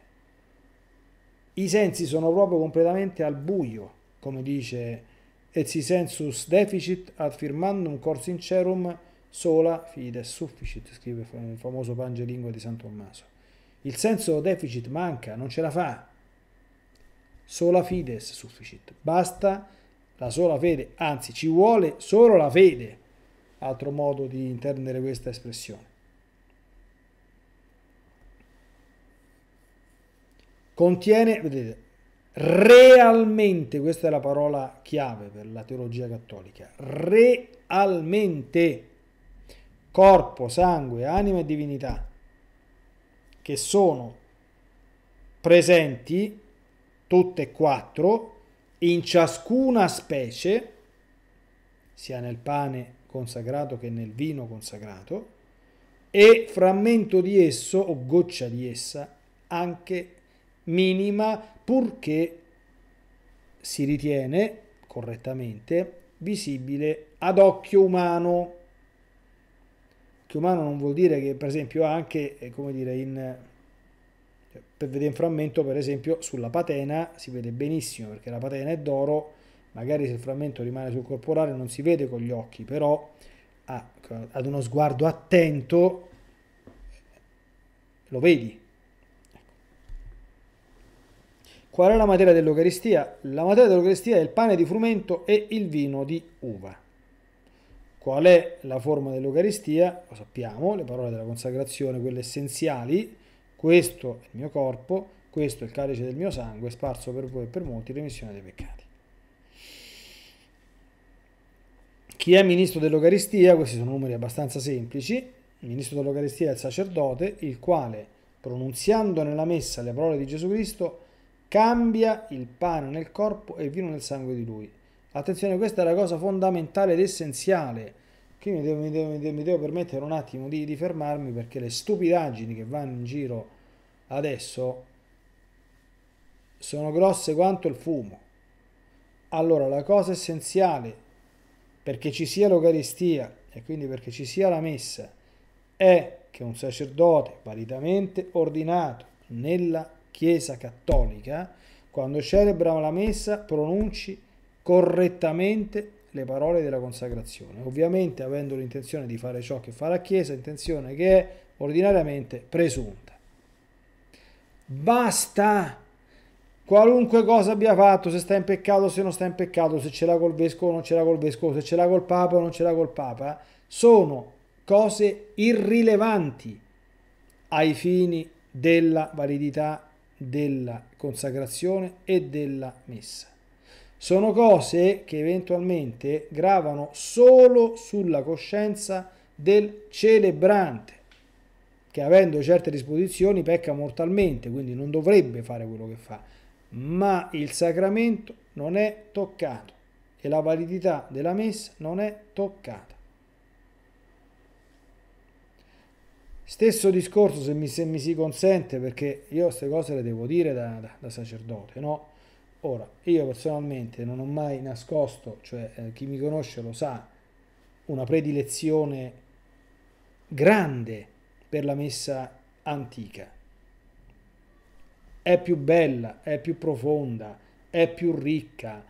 I sensi sono proprio completamente al buio come dice et si sensus deficit ad firmandum cor sincerum sola fides sufficit, scrive il famoso Pangelingua di San Tommaso. Il senso deficit manca, non ce la fa. Sola fides sufficit. Basta la sola fede, anzi ci vuole solo la fede, altro modo di intendere questa espressione. Contiene, vedete, realmente, questa è la parola chiave per la teologia cattolica, realmente corpo, sangue, anima e divinità che sono presenti tutte e quattro in ciascuna specie, sia nel pane consacrato che nel vino consacrato, e frammento di esso o goccia di essa anche minima purché si ritiene correttamente visibile ad occhio umano. Occhio umano non vuol dire che per esempio anche, eh, come dire, in, cioè, per vedere un frammento per esempio sulla patena si vede benissimo perché la patena è d'oro, magari se il frammento rimane sul corporale non si vede con gli occhi, però ad uno sguardo attento lo vedi Qual è la materia dell'Eucaristia? La materia dell'Eucaristia è il pane di frumento e il vino di uva. Qual è la forma dell'Eucaristia? Lo sappiamo, le parole della consacrazione, quelle essenziali. Questo è il mio corpo, questo è il calice del mio sangue, sparso per voi e per molti, remissione dei peccati. Chi è ministro dell'Eucaristia? Questi sono numeri abbastanza semplici. Il ministro dell'Eucaristia è il sacerdote, il quale, pronunziando nella messa le parole di Gesù Cristo, cambia il pane nel corpo e il vino nel sangue di lui. Attenzione, questa è la cosa fondamentale ed essenziale qui mi devo, mi devo, mi devo permettere un attimo di, di fermarmi perché le stupidaggini che vanno in giro adesso sono grosse quanto il fumo. Allora, la cosa essenziale perché ci sia l'Eucaristia e quindi perché ci sia la messa è che un sacerdote validamente ordinato nella Chiesa cattolica, quando celebra la messa, pronunci correttamente le parole della consacrazione, ovviamente avendo l'intenzione di fare ciò che fa la Chiesa, intenzione che è ordinariamente presunta. Basta! Qualunque cosa abbia fatto, se sta in peccato, se non sta in peccato, se ce l'ha col vescovo non ce l'ha col vescovo, se ce l'ha col papa non ce l'ha col papa, sono cose irrilevanti ai fini della validità della consacrazione e della messa. Sono cose che eventualmente gravano solo sulla coscienza del celebrante, che avendo certe disposizioni pecca mortalmente, quindi non dovrebbe fare quello che fa ma il sacramento non è toccato e la validità della messa non è toccata. Stesso discorso, se mi, se mi si consente, perché io queste cose le devo dire da, da, da sacerdote, no? Ora, io personalmente non ho mai nascosto, cioè eh, chi mi conosce lo sa, una predilezione grande per la messa antica è più bella, è più profonda, è più ricca,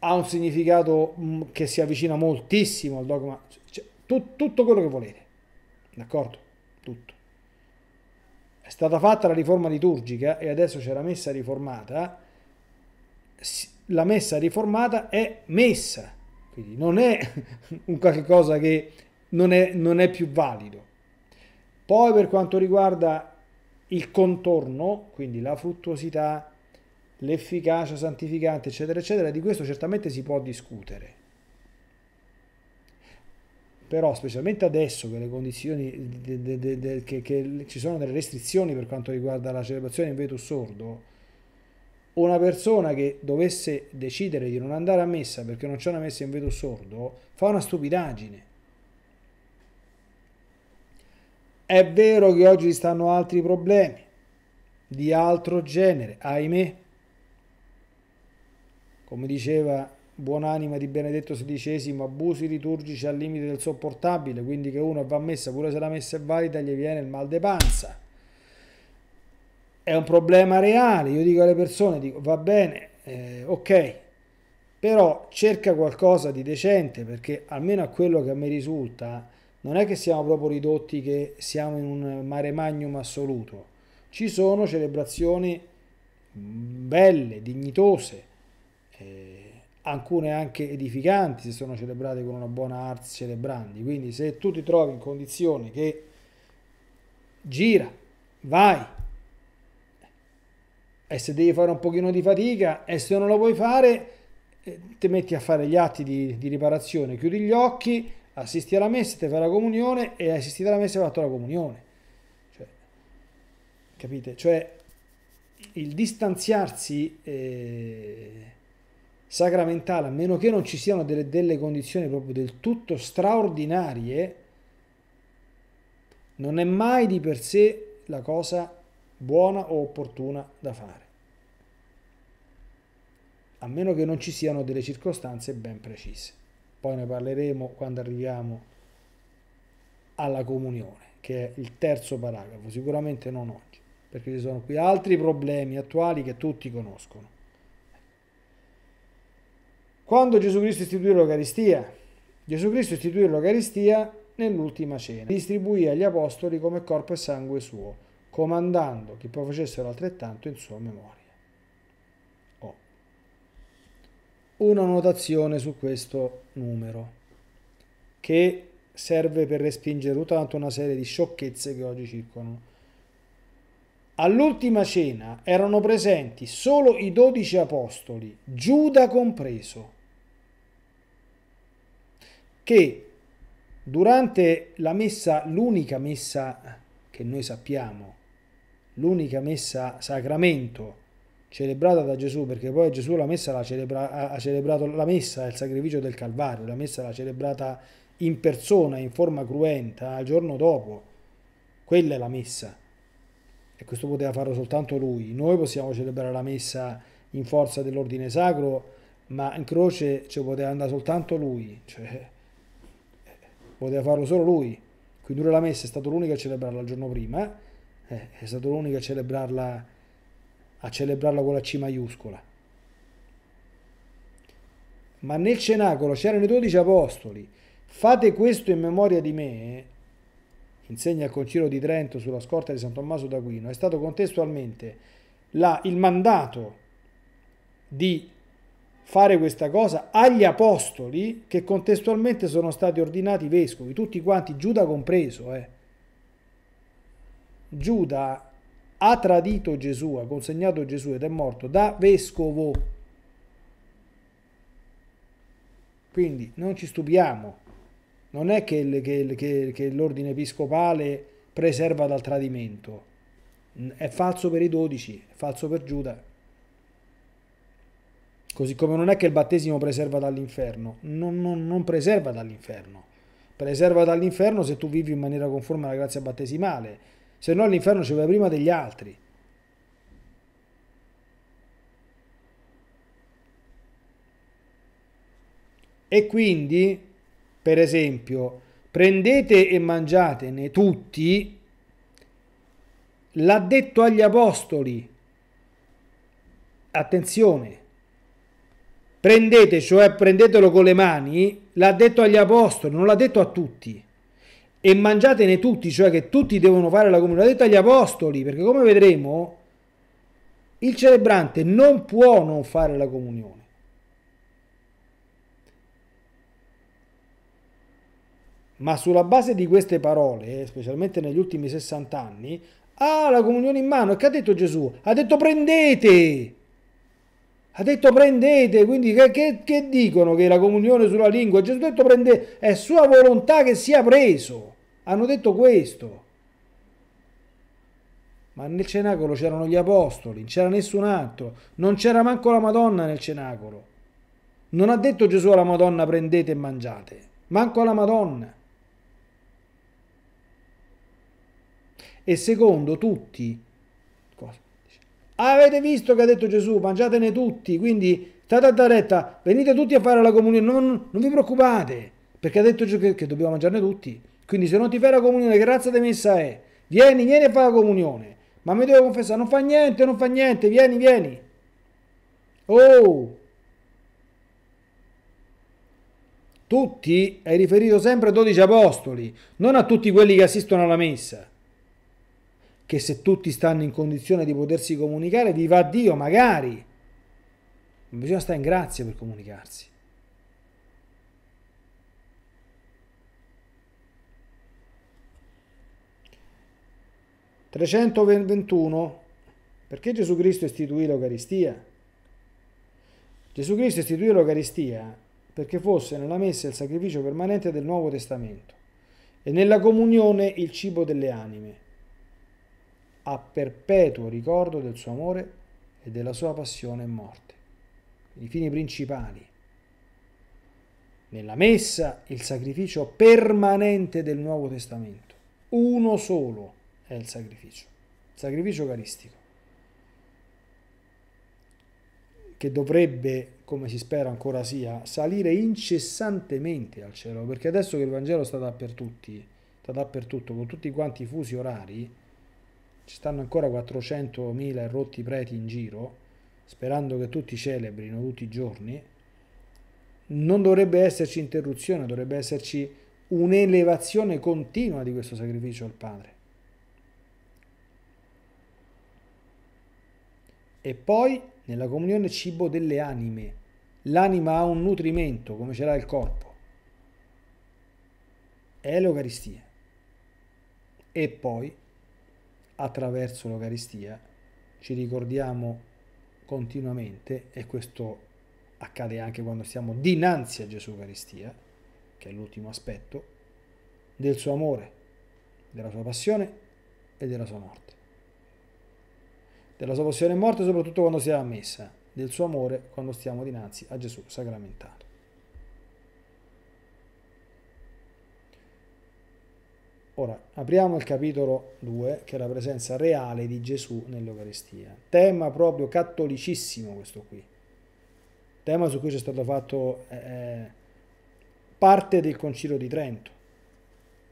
ha un significato mm, che si avvicina moltissimo al dogma, cioè, tu, tutto quello che volete, d'accordo? Tutto. È stata fatta la riforma liturgica e adesso c'è la messa riformata, la messa riformata è messa, quindi non è un qualche cosa che non è, non è più valido. Poi per quanto riguarda il contorno, quindi la fruttuosità, l'efficacia santificante, eccetera, eccetera, di questo certamente si può discutere. Però, specialmente adesso che le condizioni, de, de, de, che, che ci sono delle restrizioni per quanto riguarda la celebrazione in vetus sordo, una persona che dovesse decidere di non andare a messa perché non c'è una messa in vetus sordo fa una stupidaggine È vero che oggi stanno altri problemi di altro genere, ahimè. Come diceva buonanima di Benedetto XVI, abusi liturgici al limite del sopportabile, quindi che uno va a messa, pure se la messa è valida, gli viene il mal de panza. È un problema reale, io dico alle persone, dico va bene, eh, ok, però cerca qualcosa di decente perché almeno a quello che a me risulta non è che siamo proprio ridotti che siamo in un mare magnum assoluto. Ci sono celebrazioni belle, dignitose, eh, alcune anche edificanti se sono celebrate con una buona ars celebrandi. Quindi se tu ti trovi in condizioni che gira, vai, e se devi fare un pochino di fatica e se non lo puoi fare, eh, ti metti a fare gli atti di, di riparazione, chiudi gli occhi, assisti alla messa, ti fai la comunione e assisti alla messa e hai fatto la comunione. Cioè, capite? Cioè, il distanziarsi eh, sacramentale, a meno che non ci siano delle, delle condizioni proprio del tutto straordinarie, non è mai di per sé la cosa buona o opportuna da fare. A meno che non ci siano delle circostanze ben precise poi ne parleremo quando arriviamo alla comunione, che è il terzo paragrafo, sicuramente non oggi, perché ci sono qui altri problemi attuali che tutti conoscono. Quando Gesù Cristo istituì l'Eucaristia? Gesù Cristo istituì l'Eucaristia nell'ultima cena, distribuì agli apostoli come corpo e sangue suo, comandando che poi facessero altrettanto in sua memoria. una notazione su questo numero che serve per respingere tutta una serie di sciocchezze che oggi circolano. All'ultima cena erano presenti solo i dodici apostoli, Giuda compreso, che durante la messa, l'unica messa che noi sappiamo, l'unica messa sacramento celebrata da Gesù, perché poi Gesù la messa l'ha celebra, ha celebrato la messa, il sacrificio del Calvario, la messa l'ha celebrata in persona, in forma cruenta, il giorno dopo. Quella è la messa. E questo poteva farlo soltanto lui. Noi possiamo celebrare la messa in forza dell'ordine sacro, ma in croce ci poteva andare soltanto lui. Cioè, poteva farlo solo lui. Quindi pure la messa è stato l'unico a celebrarla il giorno prima, eh, è stato l'unico a celebrarla, a celebrarla con la C maiuscola. Ma nel cenacolo c'erano i dodici apostoli. Fate questo in memoria di me, insegna il Concilio di Trento sulla scorta di San Tommaso d'Aquino, è stato contestualmente la, il mandato di fare questa cosa agli apostoli che contestualmente sono stati ordinati vescovi, tutti quanti, Giuda compreso. Eh. Giuda ha tradito Gesù, ha consegnato Gesù ed è morto da vescovo. Quindi non ci stupiamo, non è che, che, che, che l'ordine episcopale preserva dal tradimento, è falso per i dodici, è falso per Giuda. Così come non è che il battesimo preserva dall'inferno, non, non, non preserva dall'inferno. Preserva dall'inferno se tu vivi in maniera conforme alla grazia battesimale, se no all'inferno ci vai prima degli altri. E quindi, per esempio, prendete e mangiatene tutti, l'ha detto agli apostoli. Attenzione, Prendete, cioè prendetelo con le mani, l'ha detto agli apostoli, non l'ha detto a tutti. E mangiatene tutti, cioè che tutti devono fare la comunione. L'ha detto agli apostoli, perché come vedremo, il celebrante non può non fare la comunione. Ma sulla base di queste parole, specialmente negli ultimi 60 anni, ha la comunione in mano. E che ha detto Gesù? Ha detto prendete! Ha detto prendete, quindi che, che, che, dicono che la comunione sulla lingua? Gesù ha detto prendete, è sua volontà che sia preso. Hanno detto questo. Ma nel cenacolo c'erano gli apostoli, non c'era nessun altro, non c'era manco la Madonna nel cenacolo. Non ha detto Gesù alla Madonna prendete e mangiate, manco alla Madonna. E secondo tutti Avete visto che ha detto Gesù, mangiatene tutti, quindi state a retta, venite tutti a fare la comunione, non, non vi preoccupate, perché ha detto che, che, dobbiamo mangiarne tutti. Quindi se non ti fai la comunione, che razza di messa è? Vieni, vieni a fare la comunione. Ma mi devo confessare, non fa niente, non fa niente, vieni, vieni. Oh! Tutti hai riferito sempre a 12 apostoli, non a tutti quelli che assistono alla messa che se tutti stanno in condizione di potersi comunicare, viva Dio, magari. Ma bisogna stare in grazia per comunicarsi. Trecentoventuno. Perché Gesù Cristo istituì l'Eucaristia? Gesù Cristo istituì l'Eucaristia perché fosse nella messa il sacrificio permanente del Nuovo Testamento e nella comunione il cibo delle anime a perpetuo ricordo del suo amore e della sua passione e morte. I fini principali. Nella messa il sacrificio permanente del Nuovo Testamento. Uno solo è il sacrificio, sacrificio eucaristico, che dovrebbe, come si spera ancora sia, salire incessantemente al cielo, perché adesso che il Vangelo sta dappertutto, sta dappertutto con tutti quanti i fusi orari, ci stanno ancora 400.000 rotti preti in giro, sperando che tutti celebrino tutti i giorni, non dovrebbe esserci interruzione, dovrebbe esserci un'elevazione continua di questo sacrificio al Padre. E poi nella comunione cibo delle anime. L'anima ha un nutrimento come ce l'ha il corpo. È l'Eucaristia. E poi attraverso l'Eucaristia ci ricordiamo continuamente, e questo accade anche quando stiamo dinanzi a Gesù Eucaristia, che è l'ultimo aspetto, del suo amore, della sua passione e della sua morte. Della sua passione e morte soprattutto quando siamo a messa, del suo amore quando stiamo dinanzi a Gesù sacramentato. Ora, apriamo il capitolo 2, che è la presenza reale di Gesù nell'Eucaristia. Tema proprio cattolicissimo questo qui. Tema su cui c'è stato fatto eh, parte del Concilio di Trento.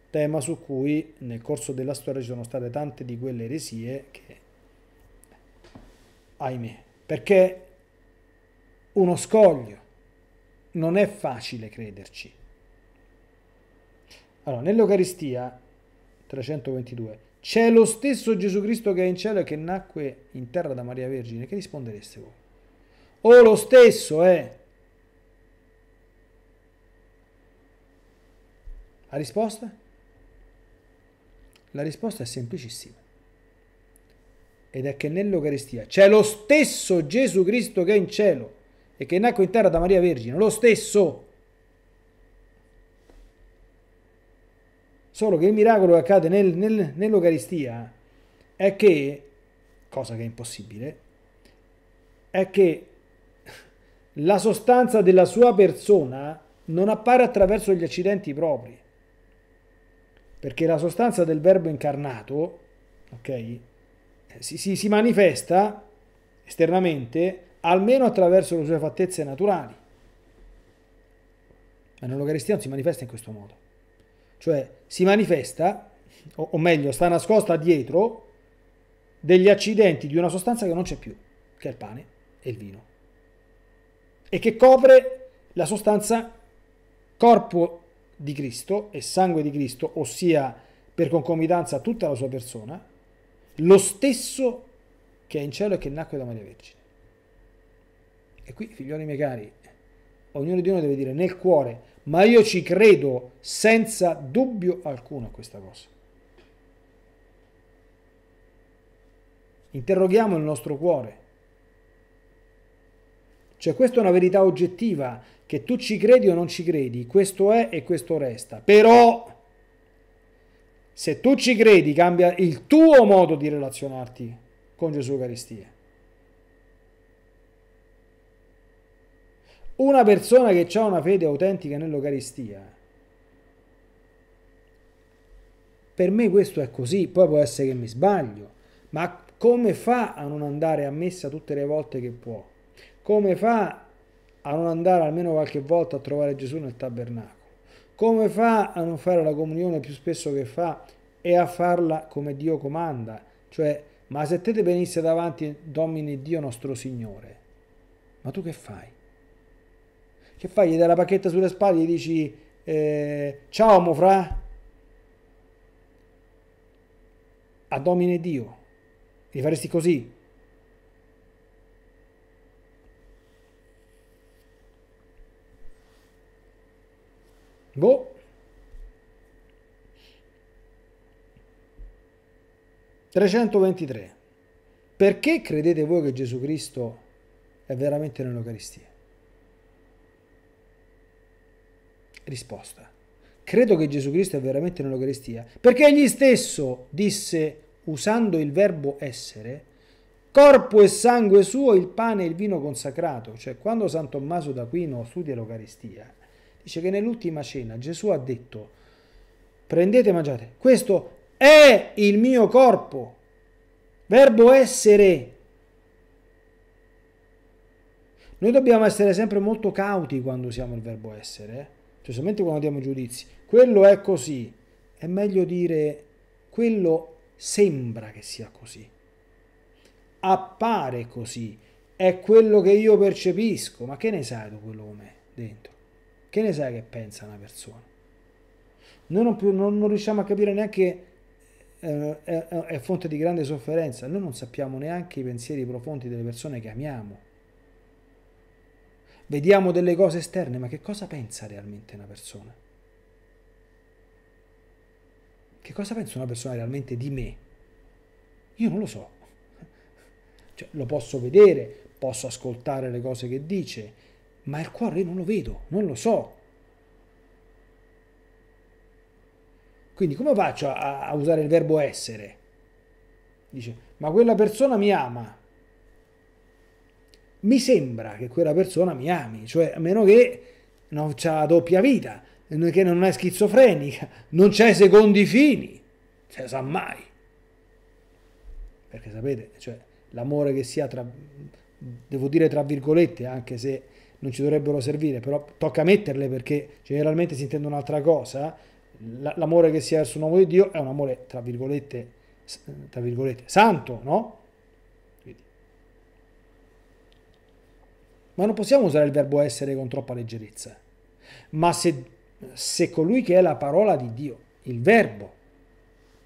Tema su cui nel corso della storia ci sono state tante di quelle eresie che, ahimè, perché uno scoglio, non è facile crederci. Allora, nell'Eucaristia 322. C'è lo stesso Gesù Cristo che è in cielo e che nacque in terra da Maria Vergine. Che rispondereste voi? O lo stesso è. La risposta? La risposta è semplicissima. Ed è che nell'Eucaristia c'è lo stesso Gesù Cristo che è in cielo e che nacque in terra da Maria Vergine. Lo stesso. Solo che il miracolo che accade nel, nel, nell'Eucaristia è che, cosa che è impossibile, è che la sostanza della sua persona non appare attraverso gli accidenti propri. Perché la sostanza del verbo incarnato, ok, si, si, si manifesta esternamente almeno attraverso le sue fattezze naturali. Ma nell'Eucaristia non si manifesta in questo modo cioè si manifesta, o, o meglio, sta nascosta dietro degli accidenti di una sostanza che non c'è più, che è il pane e il vino, e che copre la sostanza corpo di Cristo e sangue di Cristo, ossia per concomitanza tutta la sua persona, lo stesso che è in cielo e che nacque da Maria Vergine. E qui, figlioli miei cari, ognuno di noi deve dire nel cuore, ma io ci credo senza dubbio alcuno a questa cosa. Interroghiamo il nostro cuore. Cioè questa è una verità oggettiva, che tu ci credi o non ci credi, questo è e questo resta. Però se tu ci credi cambia il tuo modo di relazionarti con Gesù Eucaristia. Una persona che ha una fede autentica nell'Eucaristia, per me questo è così, poi può essere che mi sbaglio, ma come fa a non andare a messa tutte le volte che può? Come fa a non andare almeno qualche volta a trovare Gesù nel tabernacolo? Come fa a non fare la comunione più spesso che fa e a farla come Dio comanda? Cioè, ma se te te venisse davanti Domini Dio nostro Signore, ma tu che fai? Che fai? Gli dai la pacchetta sulle spalle e gli dici eh, ciao mofra. A domine Dio. Gli faresti così? Boh. Trecentoventitré. Perché credete voi che Gesù Cristo è veramente nell'Eucaristia? Risposta. Credo che Gesù Cristo è veramente nell'Eucaristia, perché egli stesso disse, usando il verbo essere, corpo e sangue suo, il pane e il vino consacrato. Cioè, quando San Tommaso d'Aquino studia l'Eucaristia, dice che nell'ultima cena Gesù ha detto, prendete e mangiate, questo è il mio corpo. Verbo essere. Noi dobbiamo essere sempre molto cauti quando usiamo il verbo essere. Eh? cioè solamente quando diamo giudizi, quello è così, è meglio dire quello sembra che sia così, appare così, è quello che io percepisco, ma che ne sai tu quello com'è dentro? Che ne sai che pensa una persona? Noi non, più, non, non riusciamo a capire neanche, eh, è, è fonte di grande sofferenza, noi non sappiamo neanche i pensieri profondi delle persone che amiamo vediamo delle cose esterne, ma che cosa pensa realmente una persona? Che cosa pensa una persona realmente di me? Io non lo so. Cioè, lo posso vedere, posso ascoltare le cose che dice, ma il cuore io non lo vedo, non lo so. Quindi come faccio a, a usare il verbo essere? Dice, ma quella persona mi ama mi sembra che quella persona mi ami, cioè a meno che non c'ha doppia vita, che non è schizofrenica, non c'è secondi fini, se sa mai. Perché sapete, cioè, l'amore che sia tra, devo dire tra virgolette, anche se non ci dovrebbero servire, però tocca metterle perché generalmente si intende un'altra cosa, l'amore che sia verso un uomo di Dio è un amore, tra virgolette, tra virgolette santo, no? Ma non possiamo usare il verbo essere con troppa leggerezza. Ma se, se colui che è la parola di Dio, il verbo,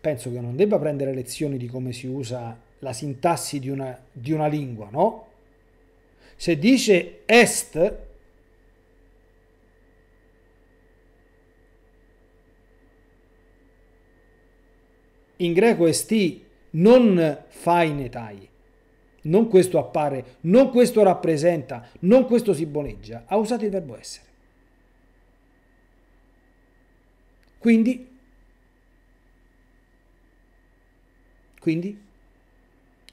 penso che non debba prendere lezioni di come si usa la sintassi di una, di una lingua, no? Se dice est, in greco esti non fai netai, non questo appare, non questo rappresenta, non questo si boneggia, ha usato il verbo essere. Quindi, quindi,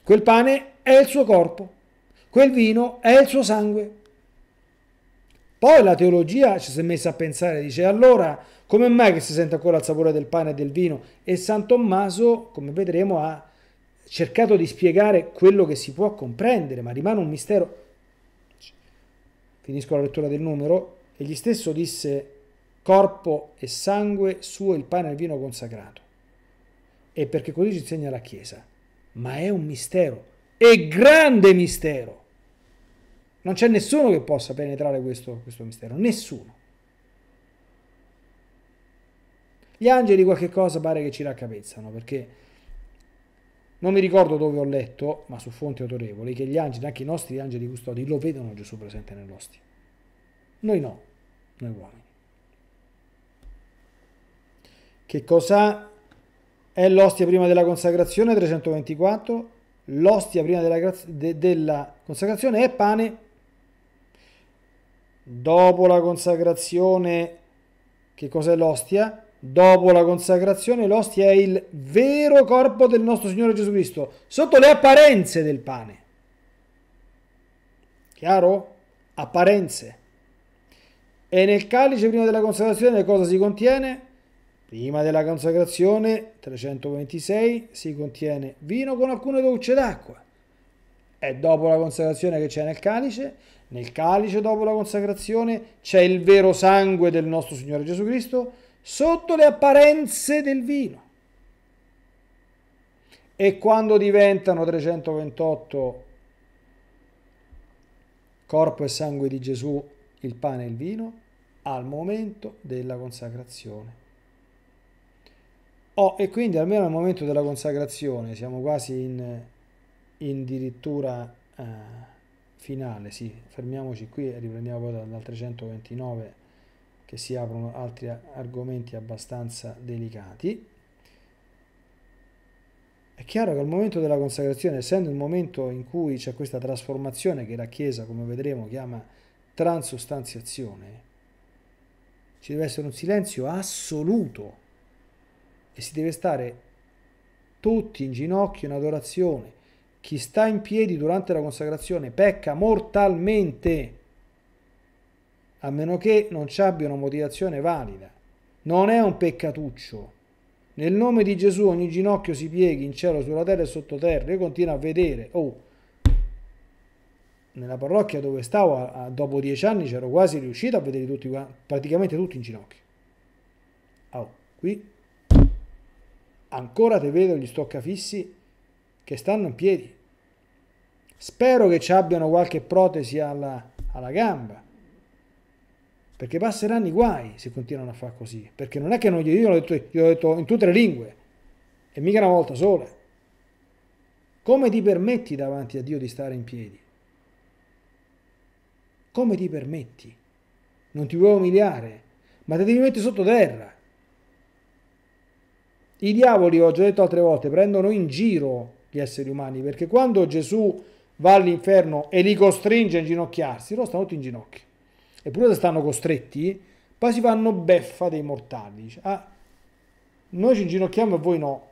quel pane è il suo corpo, quel vino è il suo sangue. Poi la teologia ci si è messa a pensare, dice allora come mai che si sente ancora il sapore del pane e del vino? E San Tommaso, come vedremo, ha cercato di spiegare quello che si può comprendere, ma rimane un mistero. Finisco la lettura del numero. Egli stesso disse corpo e sangue suo il pane e il vino consacrato. E perché così ci insegna la Chiesa. Ma è un mistero, e grande mistero. Non c'è nessuno che possa penetrare questo, questo mistero, nessuno. Gli angeli qualche cosa pare che ci raccapezzano, perché non mi ricordo dove ho letto, ma su fonti autorevoli, che gli angeli, anche i nostri angeli custodi, lo vedono Gesù presente nell'ostia. Noi no, noi uomini. Che cosa è l'ostia prima della consacrazione? 324. L'ostia prima della, de, della consacrazione è pane. Dopo la consacrazione, che cos'è l'ostia? Dopo la consacrazione l'ostia è il vero corpo del nostro Signore Gesù Cristo, sotto le apparenze del pane. Chiaro? Apparenze. E nel calice prima della consacrazione cosa si contiene? Prima della consacrazione, 326, si contiene vino con alcune docce d'acqua. E dopo la consacrazione che c'è nel calice? Nel calice dopo la consacrazione c'è il vero sangue del nostro Signore Gesù Cristo sotto le apparenze del vino. E quando diventano 328 corpo e sangue di Gesù, il pane e il vino, al momento della consacrazione. Oh, e quindi almeno al momento della consacrazione, siamo quasi in, in dirittura eh, finale, sì, fermiamoci qui e riprendiamo poi dal, dal 329 che si aprono altri argomenti abbastanza delicati. È chiaro che al momento della consacrazione, essendo il momento in cui c'è questa trasformazione che la Chiesa, come vedremo, chiama transustanziazione, ci deve essere un silenzio assoluto e si deve stare tutti in ginocchio in adorazione. Chi sta in piedi durante la consacrazione pecca mortalmente a meno che non ci abbia una motivazione valida. Non è un peccatuccio. Nel nome di Gesù ogni ginocchio si pieghi in cielo, sulla terra e sottoterra. Io continuo a vedere, oh, nella parrocchia dove stavo, a, a, dopo dieci anni c'ero quasi riuscito a vedere tutti, praticamente tutti in ginocchio. Oh, qui ancora te vedo gli stoccafissi che stanno in piedi. Spero che ci abbiano qualche protesi alla, alla gamba perché passeranno i guai se continuano a fare così, perché non è che non gli, io l'ho detto, io l'ho detto in tutte le lingue, e mica una volta sola. Come ti permetti davanti a Dio di stare in piedi? Come ti permetti? Non ti vuoi umiliare, ma ti devi mettere sottoterra. I diavoli, ho già detto altre volte, prendono in giro gli esseri umani, perché quando Gesù va all'inferno e li costringe a inginocchiarsi, loro stanno tutti in ginocchio eppure se stanno costretti, poi si fanno beffa dei mortali. Dice, ah, noi ci inginocchiamo e voi no.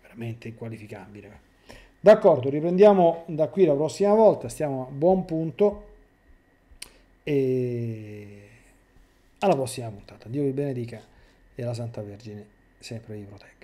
Veramente inqualificabile. D'accordo, riprendiamo da qui la prossima volta, stiamo a buon punto e Alla prossima puntata. Dio vi benedica e la Santa Vergine sempre vi protegga.